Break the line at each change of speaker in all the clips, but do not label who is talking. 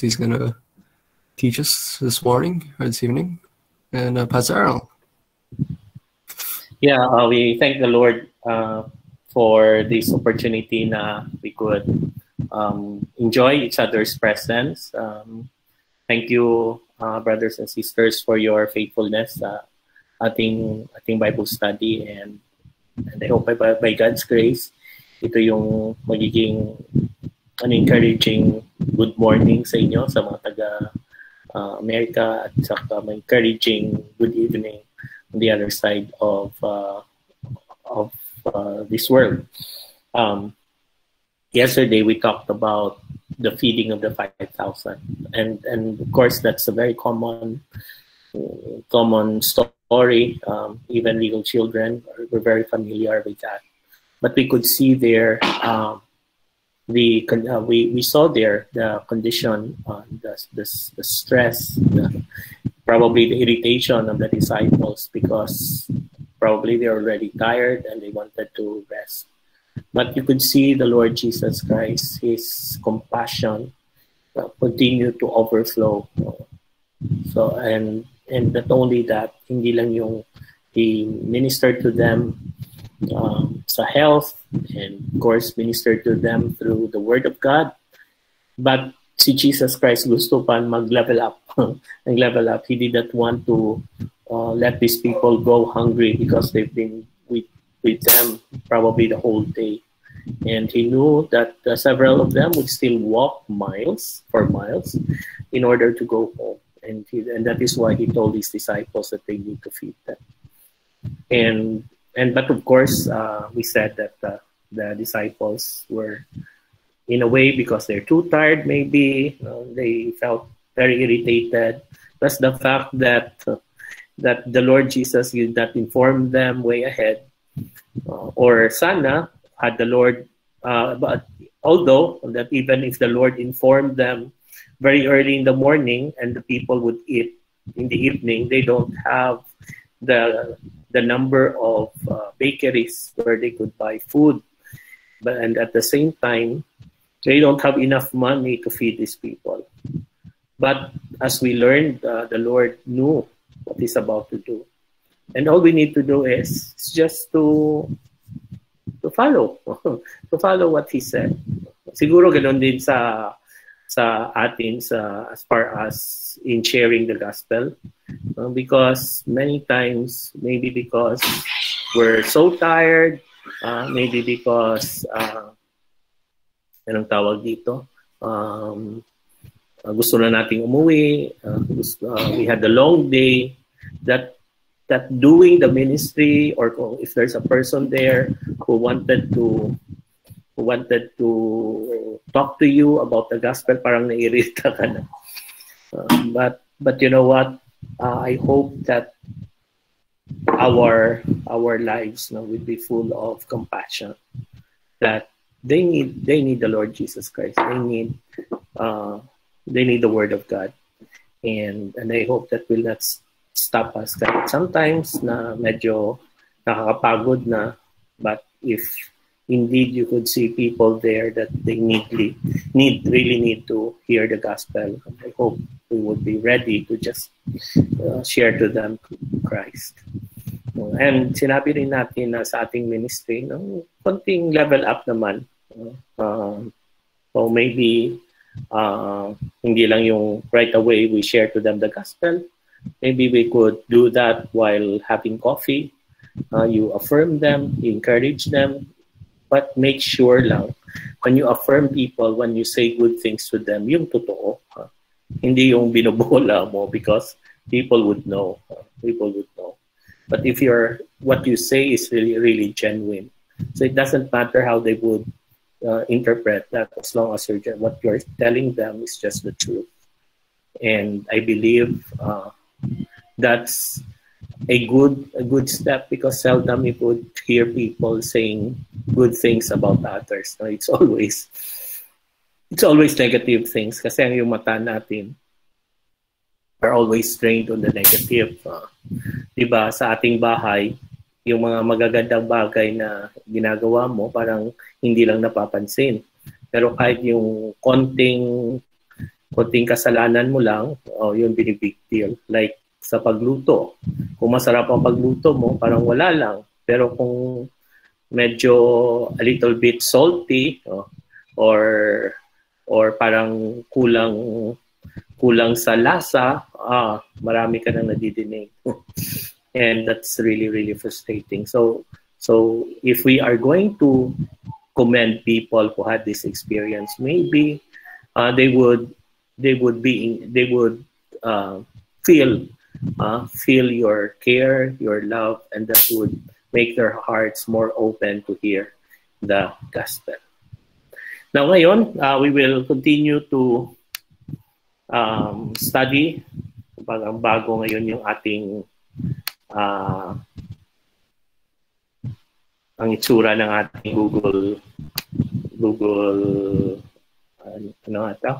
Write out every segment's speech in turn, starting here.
he's going to teach us this morning or this evening. And uh, Pastor.
Yeah, uh, we thank the Lord uh, for this opportunity na we could um, enjoy each other's presence. Um, thank you, uh, brothers and sisters, for your faithfulness sa ating, ating Bible study. And, and I hope by, by God's grace, ito yung magiging an encouraging good morning sa inyo, sa mga taga uh, America, at saka encouraging good evening on the other side of uh, of uh, this world. Um, yesterday we talked about the feeding of the 5,000 and and of course that's a very common common story. Um, even little children were very familiar with that. But we could see there um, the uh, we, we saw there the condition uh, the, the, the stress the, probably the irritation of the disciples because probably they're already tired and they wanted to rest but you could see the Lord Jesus Christ, His compassion uh, continue to overflow. So, and and not only that, hindi lang yung He ministered to them um, sa health and of course minister to them through the Word of God. But si Jesus Christ gusto pa mag-level up. Nag-level up. He did not want to uh, let these people go hungry because they've been with with them probably the whole day. And he knew that uh, several of them would still walk miles for miles in order to go home. And, he, and that is why he told his disciples that they need to feed them. And, and but of course, uh, we said that uh, the disciples were, in a way, because they're too tired, maybe, they felt very irritated. Plus the fact that that the Lord Jesus did not inform them way ahead uh, or sana had the Lord, uh, but although that even if the Lord informed them very early in the morning and the people would eat in the evening, they don't have the the number of uh, bakeries where they could buy food, but and at the same time, they don't have enough money to feed these people. But as we learned, uh, the Lord knew what He's about to do. And all we need to do is just to to follow to follow what he said. Siguro ganoon din sa sa atin sa as far as in sharing the gospel uh, because many times maybe because we're so tired uh, maybe because uh, anong tawag dito? Um, uh, gusto na nating umuwi uh, gusto, uh, we had a long day that that doing the ministry or if there's a person there who wanted to who wanted to talk to you about the gospel parang naiirita ka na um, but but you know what? Uh, i hope that our our lives you know, will be full of compassion. That they need they need the lord jesus christ. They need uh, they need the word of god. And and i hope that will not stop us. Kahit sometimes na medyo nakakapagod na, but if indeed you could see people there that they need, need really need to hear the gospel, I hope we would be ready to just uh, share to them Christ. And sinabi rin natin na sa ating ministry, no, konting level up naman. Uh, so maybe uh, hindi lang yung right away we share to them the gospel, Maybe we could do that while having coffee. Uh, you affirm them, you encourage them, but make sure lang when you affirm people, when you say good things to them, yung totoo. Uh, hindi yung binobola mo because people would know. Uh, people would know. But if you're what you say is really really genuine, so it doesn't matter how they would uh, interpret that as long as you're what you're telling them is just the truth. And I believe uh, that's a good a good step because seldom you would hear people saying good things about others. No? It's always it's always negative things kasi ang yung mata natin are always trained on the negative. Uh, 'Di ba sa ating bahay, yung mga magagandang bagay na ginagawa mo parang hindi lang napapansin. Pero kahit yung konting konting kasalanan mo lang, oh, yun binibig deal. Like sa pagluto. Kung masarap ang pagluto mo, parang wala lang. Pero kung medyo a little bit salty oh, or or parang kulang kulang sa lasa, ah, marami ka nang nadidinig. and that's really really frustrating. So so if we are going to commend people who had this experience, maybe uh, they would they would be they would uh, feel uh, feel your care, your love, and that would make their hearts more open to hear the gospel. Now ngayon, uh, we will continue to um, study. Parang bago ngayon yung ating uh, ang itsura ng ating Google Google ano, ano ito?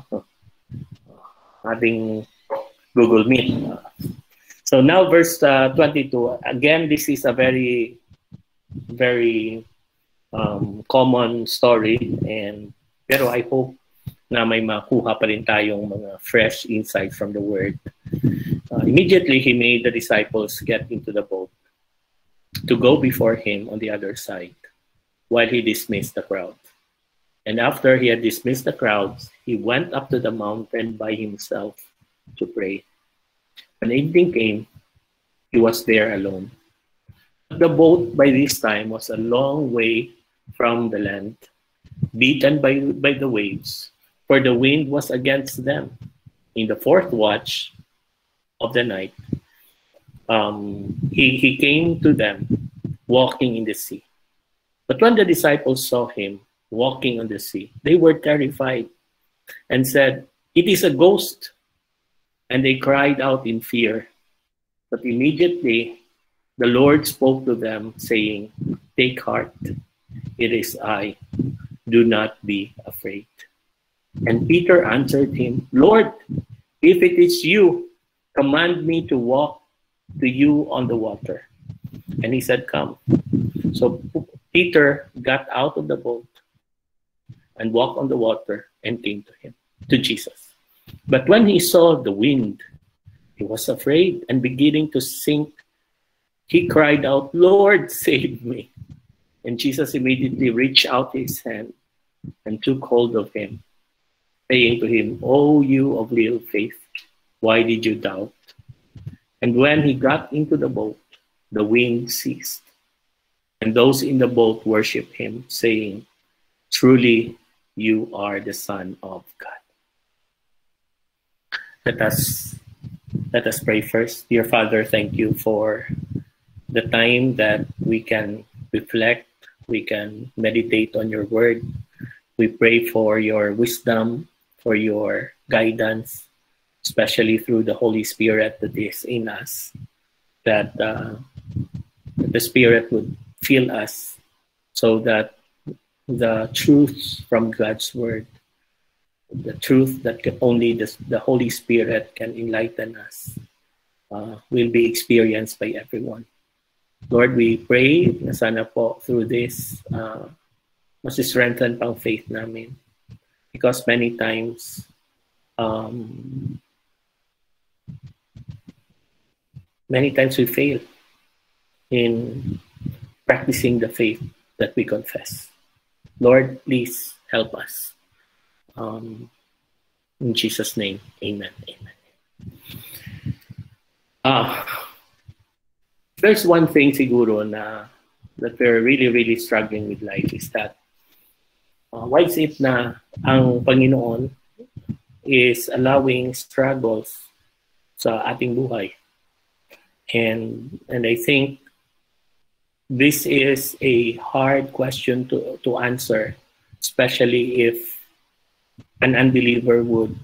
ating Google Meet. So now verse uh, 22. Again, this is a very, very um, common story. and Pero I hope na may makuha pa rin tayong mga fresh insight from the word. Uh, immediately, he made the disciples get into the boat to go before him on the other side while he dismissed the crowd. And after he had dismissed the crowds, he went up to the mountain by himself to pray. When evening came, he was there alone. The boat by this time was a long way from the land, beaten by, by the waves, for the wind was against them. In the fourth watch of the night, um, he, he came to them walking in the sea. But when the disciples saw him walking on the sea, they were terrified and said, It is a ghost. And they cried out in fear. But immediately the Lord spoke to them, saying, Take heart, it is I. Do not be afraid. And Peter answered him, Lord, if it is you, command me to walk to you on the water. And he said, Come. So Peter got out of the boat and walked on the water and came to him, to Jesus. But when he saw the wind, he was afraid and beginning to sink. He cried out, Lord, save me. And Jesus immediately reached out his hand and took hold of him, saying to him, O you of little faith, why did you doubt? And when he got into the boat, the wind ceased. And those in the boat worshiped him, saying, Truly, you are the Son of God. Let us let us pray first. Dear Father, thank you for the time that we can reflect, we can meditate on your word. We pray for your wisdom, for your guidance, especially through the Holy Spirit that is in us, that, uh, the Spirit would fill us so that the truths from God's word the truth that only the, the Holy Spirit can enlighten us uh, will be experienced by everyone. Lord, we pray na sana po through this, uh, mas strengthen pang faith namin. Because many times, um, many times we fail in practicing the faith that we confess. Lord, please help us. Um, in Jesus' name, amen. Amen. Ah, there's one thing siguro na that we're really, really struggling with life is that uh, why is it na ang Panginoon is allowing struggles sa ating buhay? And, and I think this is a hard question to, to answer, especially if an unbeliever would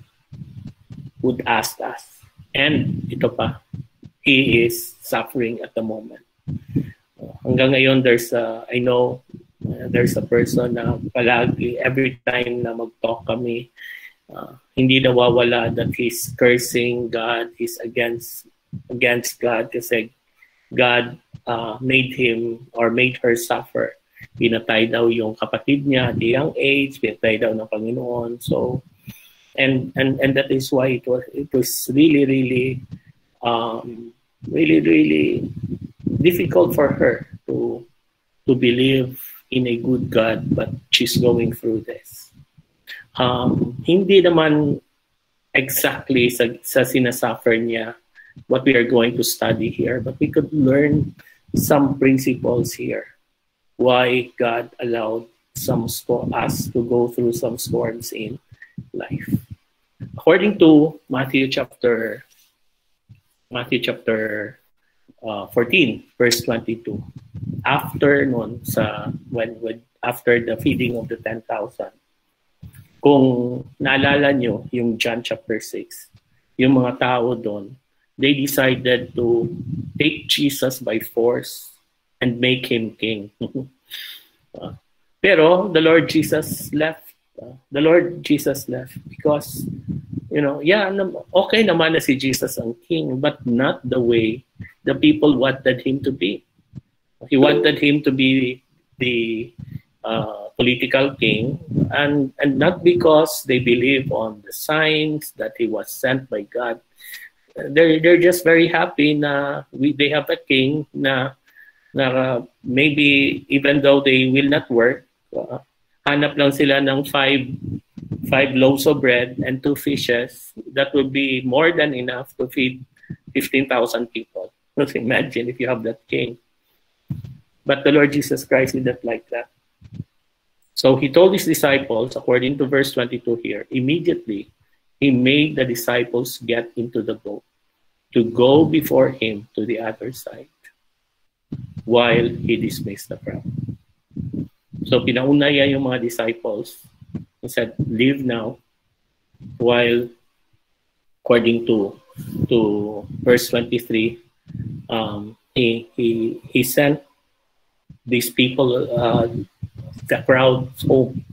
would ask us. And ito pa, he is suffering at the moment. Hanggang ngayon, there's a, I know, uh, there's a person na palagi, every time na mag-talk kami, uh, hindi nawawala that he's cursing God, he's against against God kasi God uh, made him or made her suffer pinatay daw yung kapatid niya at young age, pinatay daw ng Panginoon. So, and and and that is why it was it was really really um, really really difficult for her to to believe in a good God but she's going through this um, hindi naman exactly sa, sa sinasuffer niya what we are going to study here but we could learn some principles here why God allowed some us to go through some storms in life. According to Matthew chapter Matthew chapter uh, 14 verse 22 after nun sa when, when after the feeding of the 10,000 kung naalala nyo yung John chapter 6 yung mga tao doon they decided to take Jesus by force and make him king uh, pero the Lord Jesus left the Lord Jesus left because, you know, yeah, okay naman na si Jesus ang king, but not the way the people wanted him to be. He wanted him to be the uh, political king, and and not because they believe on the signs that he was sent by God. They're they're just very happy na we, they have a king na na maybe even though they will not work, uh, hanap lang sila ng five, five loaves of bread and two fishes, that would be more than enough to feed 15,000 people. Just imagine if you have that king. But the Lord Jesus Christ didn't like that. So he told his disciples, according to verse 22 here, immediately he made the disciples get into the boat to go before him to the other side while he dismissed the crowd. So pinauna yung mga disciples. He said, leave now. While according to to verse 23, um, he, he, he sent these people, uh, the crowd home.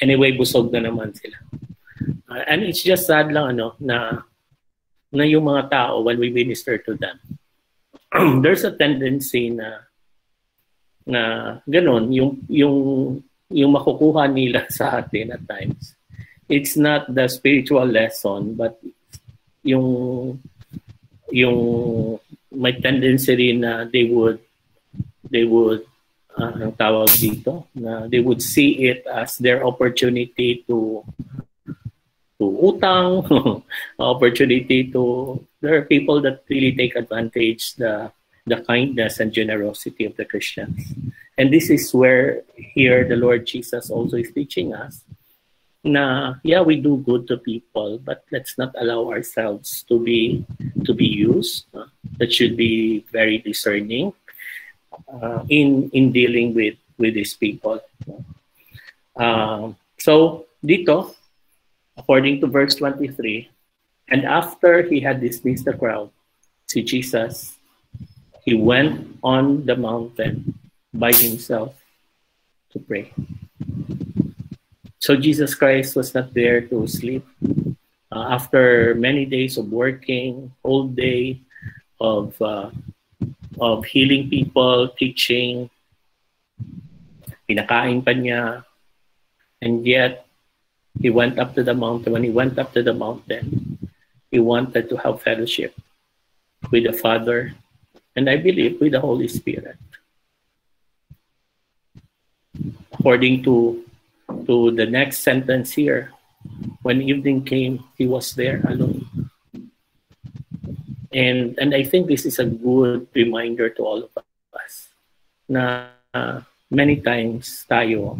Anyway, busog na naman sila. Uh, and it's just sad lang ano, na, na yung mga tao, when we minister to them, there's a tendency na na ganun yung yung yung makukuha nila sa atin at times it's not the spiritual lesson but yung yung may tendency rin na they would they would uh, ang tawag dito na they would see it as their opportunity to to utang opportunity to there are people that really take advantage the the kindness and generosity of the Christians. And this is where here the Lord Jesus also is teaching us na yeah we do good to people but let's not allow ourselves to be to be used that should be very discerning uh, in in dealing with with these people uh, so dito according to verse 23 and after he had dismissed the crowd see Jesus he went on the mountain by himself to pray. So Jesus Christ was not there to sleep. Uh, after many days of working, whole day of uh, of healing people, teaching, pinakain pa niya, and yet he went up to the mountain. When he went up to the mountain, he wanted to have fellowship with the Father and I believe with the Holy Spirit. According to, to the next sentence here, when evening came, he was there alone. And, and I think this is a good reminder to all of us na uh, many times tayo,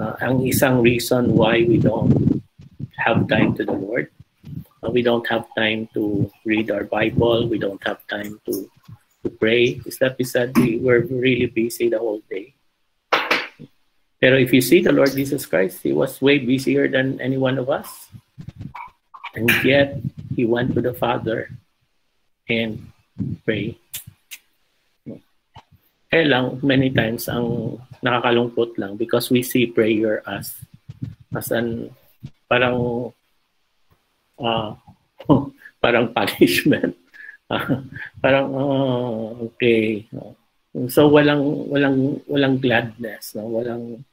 uh, ang isang reason why we don't have time to the Lord, we don't have time to read our Bible, we don't have time to to pray is that we said we were really busy the whole day. Pero if you see the Lord Jesus Christ, he was way busier than any one of us. And yet, he went to the Father and pray. Kaya lang, many times, ang nakakalungkot lang because we see prayer as as an parang uh, parang punishment parang oh, okay. So walang walang walang gladness, no? Walang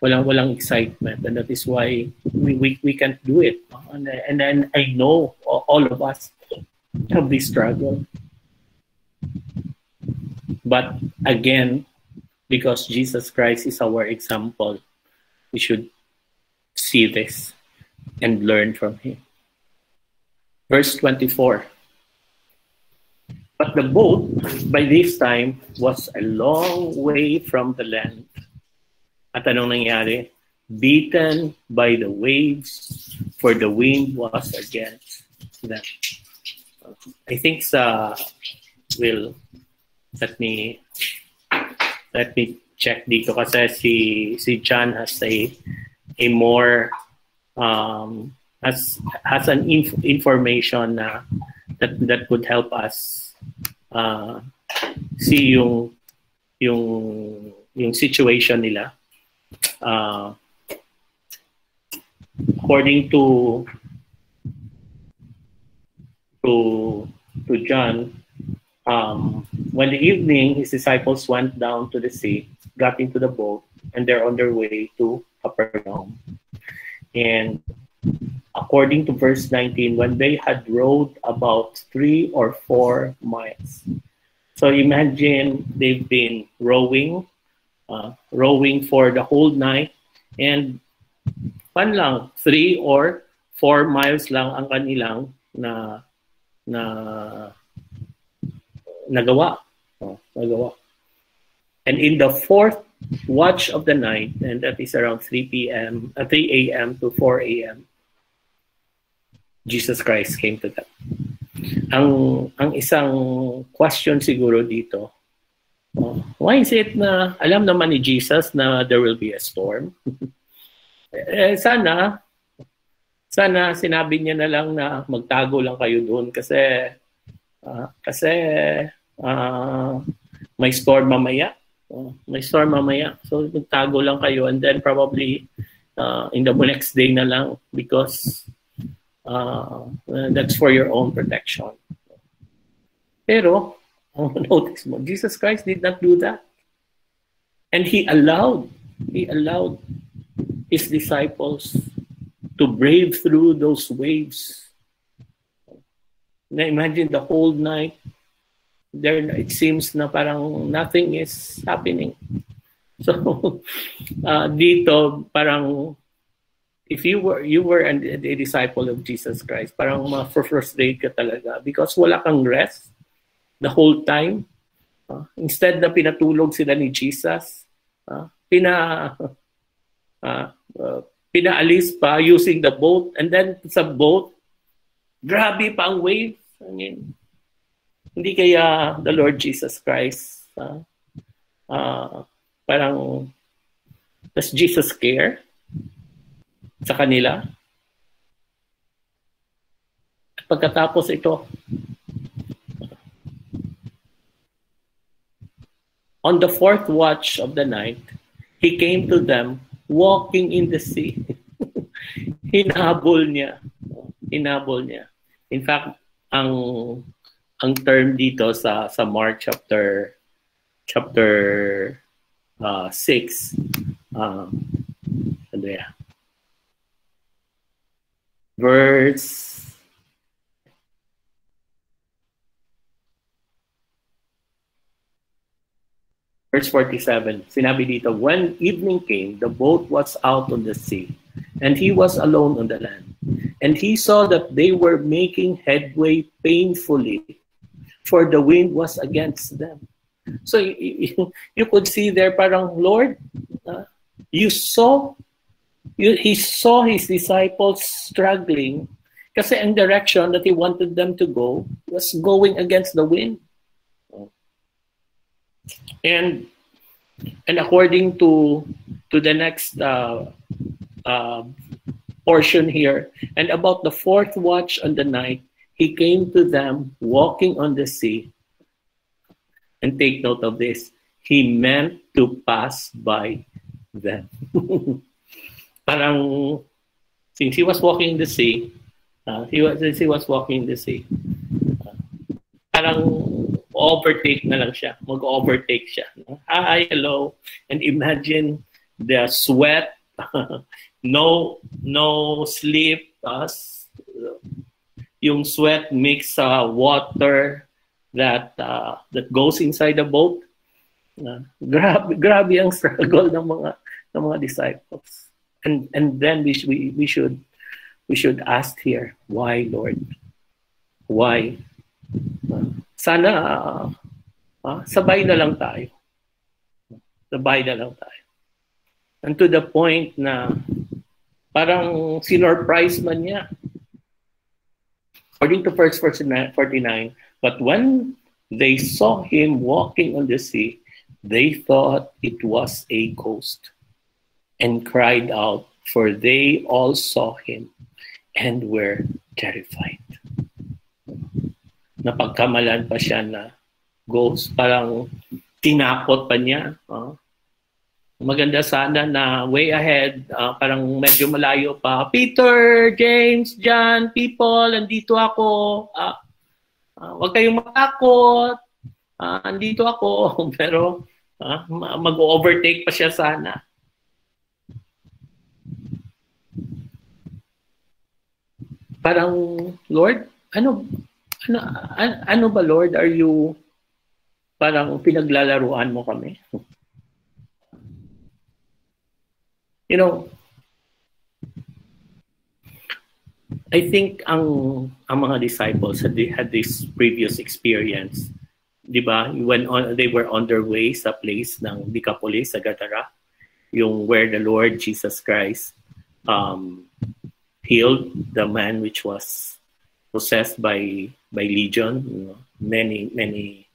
walang walang excitement and that is why we, we, we can't do it and, and then I know all of us have this struggle but again because Jesus Christ is our example we should see this and learn from him verse 24 but the boat by this time was a long way from the land At anong nangyari? Beaten by the waves, for the wind was against them. I think sa will let me let me check dito kasi si si John has a a more um has has an inf information na that that would help us uh, see yung yung yung situation nila uh, according to to to John, um, when the evening his disciples went down to the sea, got into the boat, and they're on their way to Capernaum. And according to verse 19, when they had rowed about three or four miles. So imagine they've been rowing uh, rowing for the whole night and pan lang, three or four miles lang ang kanilang na na nagawa. Oh, nagawa. And in the fourth watch of the night, and that is around 3 p.m., uh, 3 a.m. to 4 a.m., Jesus Christ came to them. Ang ang isang question siguro dito, why is it na alam naman ni Jesus na there will be a storm? eh, sana, sana sinabi niya na lang na magtago lang kayo doon kasi uh, kasi uh, may storm mamaya. Uh, may storm mamaya. So magtago lang kayo and then probably uh, in the next day na lang because that's for your own protection. Pero notice mo, Jesus Christ did not do that. And he allowed, he allowed his disciples to brave through those waves. Now imagine the whole night, there it seems na parang nothing is happening. So uh, dito parang if you were you were a, a disciple of Jesus Christ, parang ma-frustrate ka talaga because wala kang rest the whole time. Uh, instead na pinatulog sila ni Jesus, uh, pina uh, uh, pinaalis pa using the boat and then sa boat, grabe pa ang wave. I mean, hindi kaya the Lord Jesus Christ uh, uh, parang does Jesus care sa kanila? Pagkatapos ito, On the fourth watch of the night, he came to them walking in the sea. Hinabol niya. Hinabol niya. In fact, ang ang term dito sa sa Mark chapter chapter uh, 6 um ano yan? Verse Verse 47, sinabi dito, When evening came, the boat was out on the sea, and he was alone on the land. And he saw that they were making headway painfully, for the wind was against them. So you, could see there parang, Lord, uh, you saw, he saw his disciples struggling kasi ang direction that he wanted them to go was going against the wind. And and according to to the next uh, uh, portion here, and about the fourth watch on the night, he came to them walking on the sea. And take note of this. He meant to pass by them. Parang since he was walking the sea, uh, he was since he was walking the sea. Uh, parang overtake na lang siya. Mag-overtake siya. Hi, hello. And imagine the sweat no no sleep us yung sweat mix sa uh, water that uh, that goes inside the boat uh, grabe grabe ang struggle ng mga ng mga disciples and and then we we, we should we should ask here why lord? Why? Sana uh, sabay na lang tayo. Sabay na lang tayo. And to the point na parang sinurprise man niya. According to verse 49 but when they saw him walking on the sea they thought it was a ghost and cried out for they all saw him and were terrified napagkamalan pa siya na ghost parang tinakot pa niya uh, maganda sana na way ahead, uh, parang medyo malayo pa. Peter, James, John, people, andito ako. Uh, uh, huwag kayong matakot. Uh, andito ako. Pero uh, mag-overtake pa siya sana. Parang, Lord, ano, ano, ano ba, Lord, are you, parang pinaglalaruan mo kami? you know, I think ang ang mga disciples had, had this previous experience, 'di ba? When on, they were on their way sa place ng Decapolis sa Gadara, yung where the Lord Jesus Christ um, healed the man which was possessed by by legion, you know, many many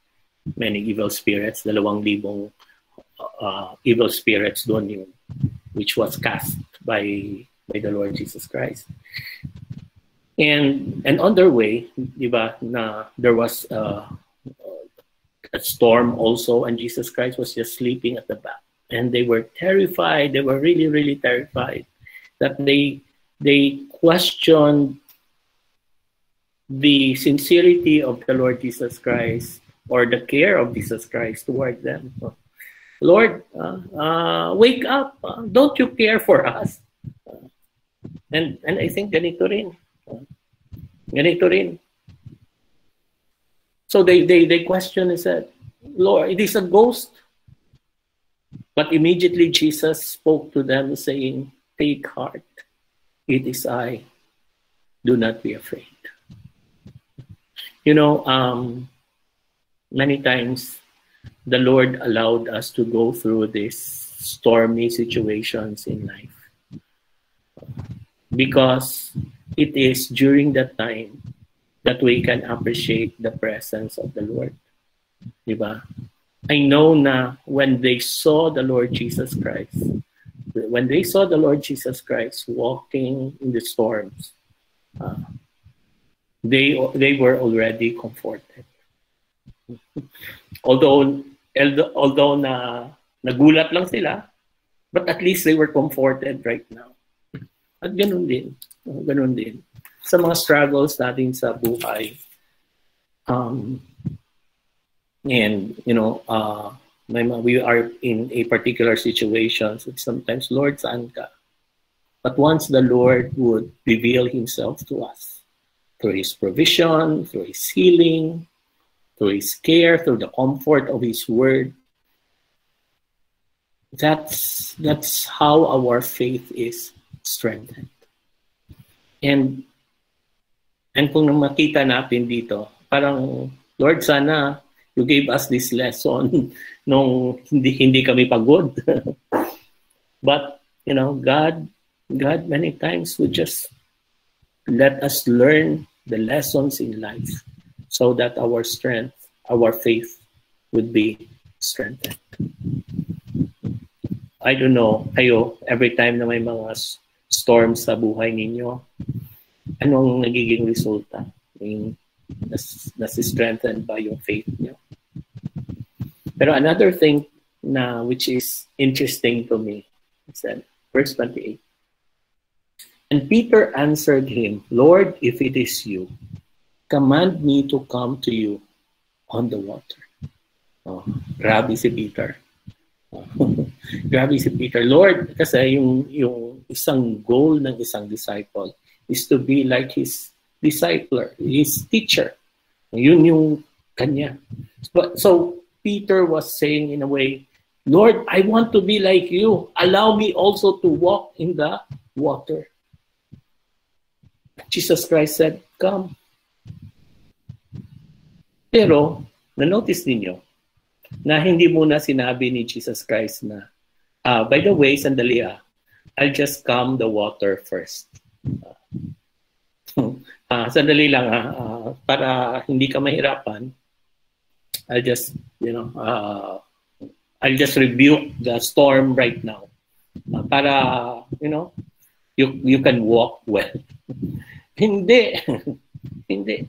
many evil spirits, dalawang libong uh, evil spirits doon yung which was cast by by the Lord Jesus Christ. And and on their way, diba, na there was uh, a storm also, and Jesus Christ was just sleeping at the back, and they were terrified. They were really, really terrified that they they questioned the sincerity of the Lord Jesus Christ or the care of Jesus Christ toward them. Lord, uh, uh, wake up. Uh, don't you care for us? and, and I think ganito rin. ganito rin. So they, they, they question and said, Lord, it is a ghost. But immediately Jesus spoke to them saying, take heart. It is I. Do not be afraid. You know, um, many times the Lord allowed us to go through these stormy situations in life. Because it is during that time that we can appreciate the presence of the Lord. Diba? I know na when they saw the Lord Jesus Christ, when they saw the Lord Jesus Christ walking in the storms, uh, they they were already comforted. although although na nagulat lang sila, but at least they were comforted right now. At ganun din. Ganun din. Sa mga struggles natin sa buhay. Um, and, you know, uh, may, we are in a particular situation. So sometimes, Lord, saan ka? But once the Lord would reveal himself to us through his provision, through his healing, through his care, through the comfort of his word. That's that's how our faith is strengthened. And and kung makita natin dito, parang Lord sana you gave us this lesson nung hindi hindi kami pagod. But you know, God God many times would just let us learn the lessons in life so that our strength, our faith would be strengthened. I don't know, kayo, every time na may mga storms sa buhay ninyo, anong nagiging resulta? Yung nas, nas-strengthened by your faith niyo? Pero another thing na which is interesting to me is that verse 28. And Peter answered him, Lord, if it is you, command me to come to you on the water. Oh, grabe si Peter. Grabe si Peter. Lord, kasi yung, yung isang goal ng isang disciple is to be like his discipler, his teacher. Yun yung kanya. So, so Peter was saying in a way, Lord, I want to be like you. Allow me also to walk in the water. Jesus Christ said, Come. Pero, na-notice ninyo, na hindi muna sinabi ni Jesus Christ na, uh, by the way, sandali ah, I'll just calm the water first. Uh, uh, sandali lang ah, uh, para hindi ka mahirapan, I'll just, you know, uh, I'll just rebuke the storm right now. Uh, para, you know, you, you can walk well. hindi. hindi.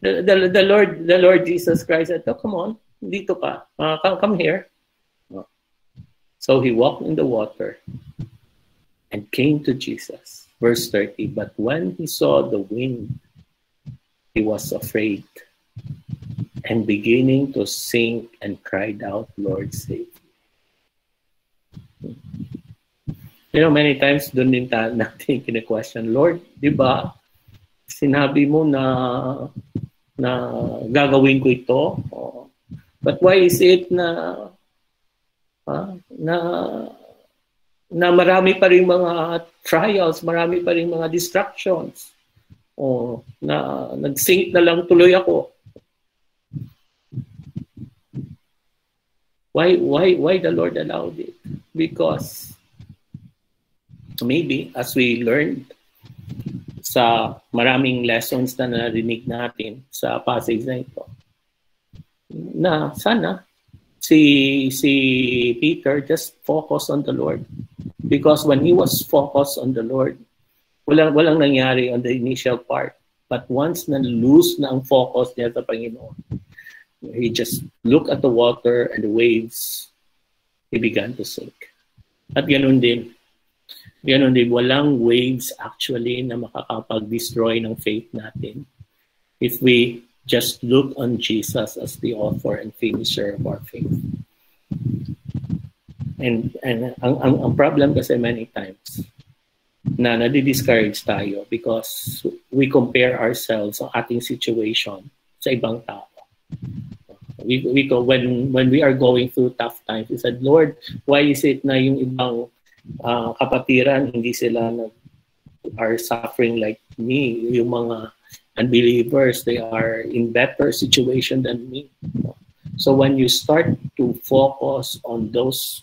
The, the, the Lord the Lord Jesus Christ said, oh, come on, dito ka. Uh, come, come here. So he walked in the water and came to Jesus. Verse 30, but when he saw the wind, he was afraid and beginning to sink and cried out, Lord, save me. You know, many times doon din ta natin kine-question, Lord, di ba, sinabi mo na na gagawin ko ito? But why is it na uh, na na marami pa rin mga trials, marami pa rin mga distractions. O na nag-sync na lang tuloy ako. Why why why the Lord allowed it? Because maybe as we learned sa maraming lessons na narinig natin sa passage na ito, na sana si si Peter just focus on the Lord because when he was focused on the Lord walang walang nangyari on the initial part but once na lose na ang focus niya sa Panginoon he just look at the water and the waves he began to sink at ganun din ganun din walang waves actually na makakapag-destroy ng faith natin if we just look on Jesus as the author and finisher of our faith. And, and ang, ang, ang problem kasi many times, na nadi-discourage tayo because we compare ourselves sa ating situation sa ibang tao. We, we go, when, when we are going through tough times, we said, Lord, why is it na yung ibang uh, kapatiran, hindi sila nag, are suffering like me, yung mga unbelievers they are in better situation than me. So when you start to focus on those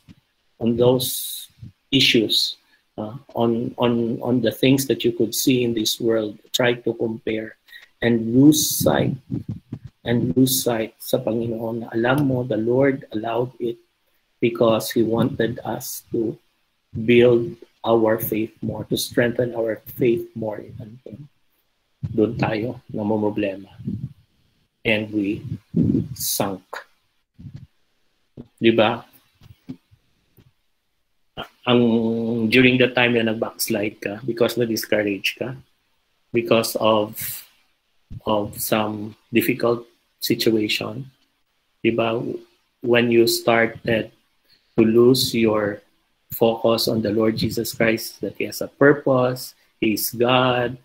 on those issues uh, on on on the things that you could see in this world try to compare and lose sight and lose sight sa Panginoon alam mo the Lord allowed it because he wanted us to build our faith more to strengthen our faith more in him doon tayo problema. And we sunk. Di ba? Ang during the time na nag-backslide ka because na-discourage ka because of of some difficult situation. Di ba? When you started to lose your focus on the Lord Jesus Christ, that He has a purpose, He is God,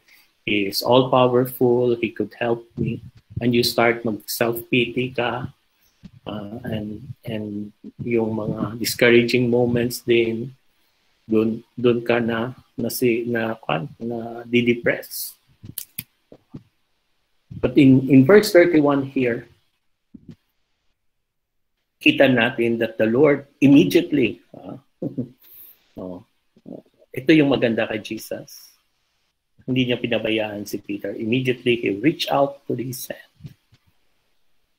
He is all-powerful. He could help me. And you start mag-self-pity ka. Uh, and, and yung mga discouraging moments din, doon doon ka na na si na na, na di-depress. But in in verse 31 here, kita natin that the Lord immediately uh, oh, ito yung maganda kay Jesus hindi niya pinabayaan si Peter. Immediately, he reached out to his hand.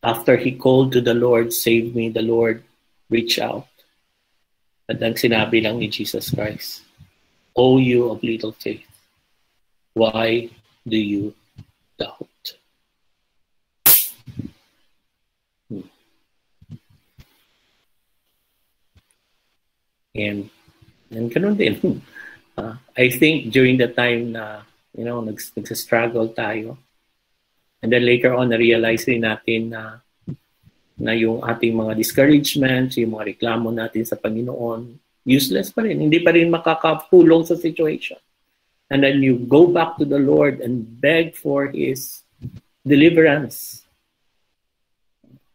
After he called to the Lord, save me, the Lord reached out. At ang sinabi lang ni Jesus Christ, O you of little faith, why do you doubt? And, and ganun din. Uh, I think during the time na You know, nags, nagsa-struggle tayo. And then later on, na-realize rin natin na na yung ating mga discouragements, yung mga reklamo natin sa Panginoon, useless pa rin. Hindi pa rin makakapulong sa situation. And then you go back to the Lord and beg for His deliverance.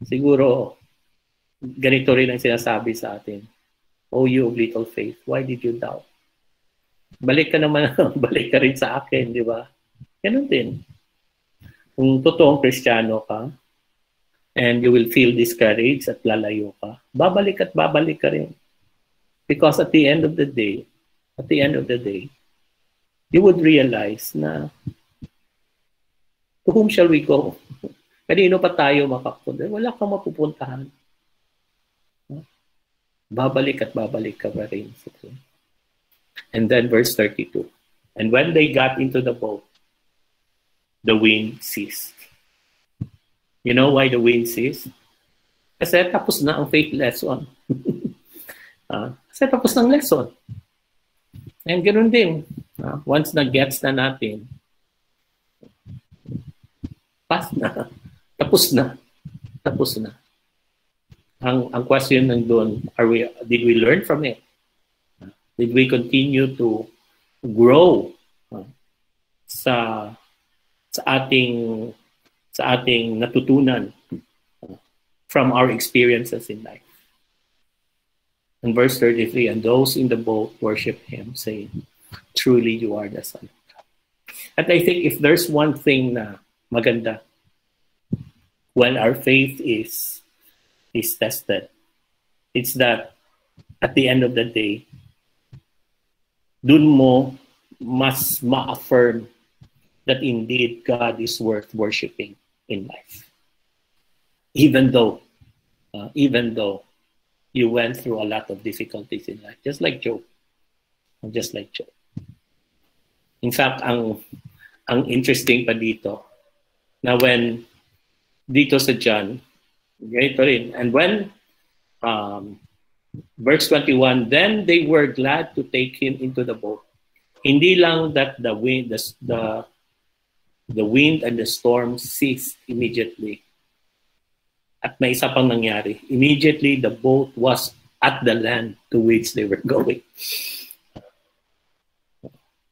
Siguro, ganito rin ang sinasabi sa atin. Oh, you of little faith, why did you doubt? Balik ka naman, balik ka rin sa akin, di ba? Ganun din. Kung totoong kristyano ka, and you will feel discouraged at lalayo ka, babalik at babalik ka rin. Because at the end of the day, at the end of the day, you would realize na to whom shall we go? Kanino pa tayo makapunta? Wala kang mapupuntahan. Babalik at babalik ka pa rin. And then verse 32. And when they got into the boat, the wind ceased. You know why the wind ceased? Kasi tapos na ang faith lesson. uh, kasi tapos ng lesson. And ganoon din. Uh, once na-gets na natin, pass na. Tapos na. Tapos na. Ang, ang question nandun, are we, did we learn from it? Did we continue to grow uh, sa sa ating sa ating natutunan from our experiences in life. In verse 33, and those in the boat worship him, saying, Truly you are the Son of God. And I think if there's one thing na maganda when our faith is is tested, it's that at the end of the day, dun mo mas ma-affirm that indeed God is worth worshiping in life. Even though, uh, even though you went through a lot of difficulties in life, just like Job, just like Job. In fact, ang ang interesting pa dito na when dito sa John, ganito rin. And when um, verse 21, then they were glad to take him into the boat. Hindi lang that the wind, the, the the wind and the storm ceased immediately. At may isa pang nangyari. Immediately, the boat was at the land to which they were going.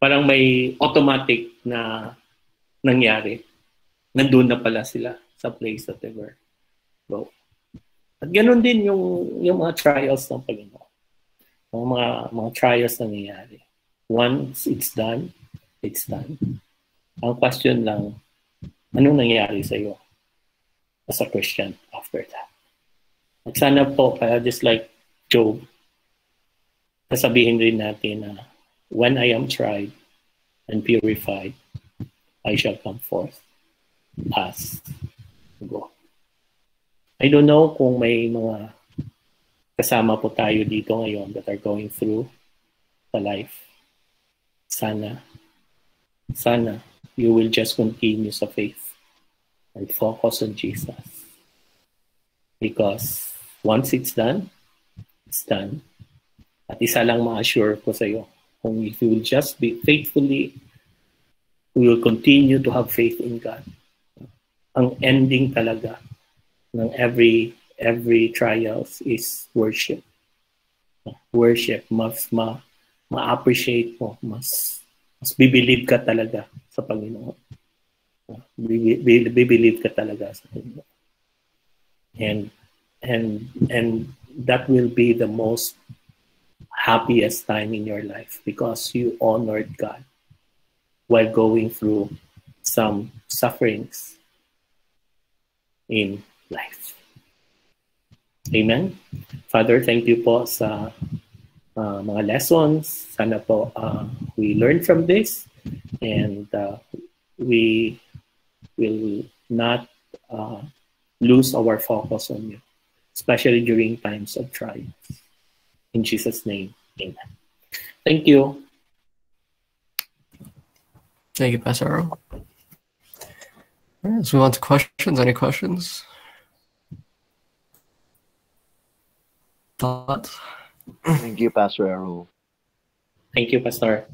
Parang may automatic na nangyari. Nandun na pala sila sa place that they were going. At ganun din yung, yung mga trials ng Panginoon. Yung mga, mga trials na nangyayari. Once it's done, it's done. Ang question lang, anong nangyari sa iyo as a Christian after that? At sana po, kaya just like Job, sasabihin rin natin na when I am tried and purified, I shall come forth as go. I don't know kung may mga kasama po tayo dito ngayon that are going through the life. Sana, sana you will just continue sa faith and focus on Jesus. Because once it's done, it's done. At isa lang ma-assure ko sa iyo, kung if you will just be faithfully, we will continue to have faith in God. Ang ending talaga ng every every trials is worship. Worship, mas ma, ma-appreciate mo, mas mas bibilib ka talaga sa Panginoon. Bibilib ka talaga sa Panginoon. And and and that will be the most happiest time in your life because you honored God while going through some sufferings in life. Amen. Father, thank you po sa uh, mga lessons. Sana po uh, we learn from this and uh, we will not uh, lose our focus on you, especially during times of trials. In Jesus' name, amen. Thank you.
Thank you, Pastor let's move on to questions. Any questions? Thoughts?
Thank you, Pastor Arrow.
Thank you, Pastor.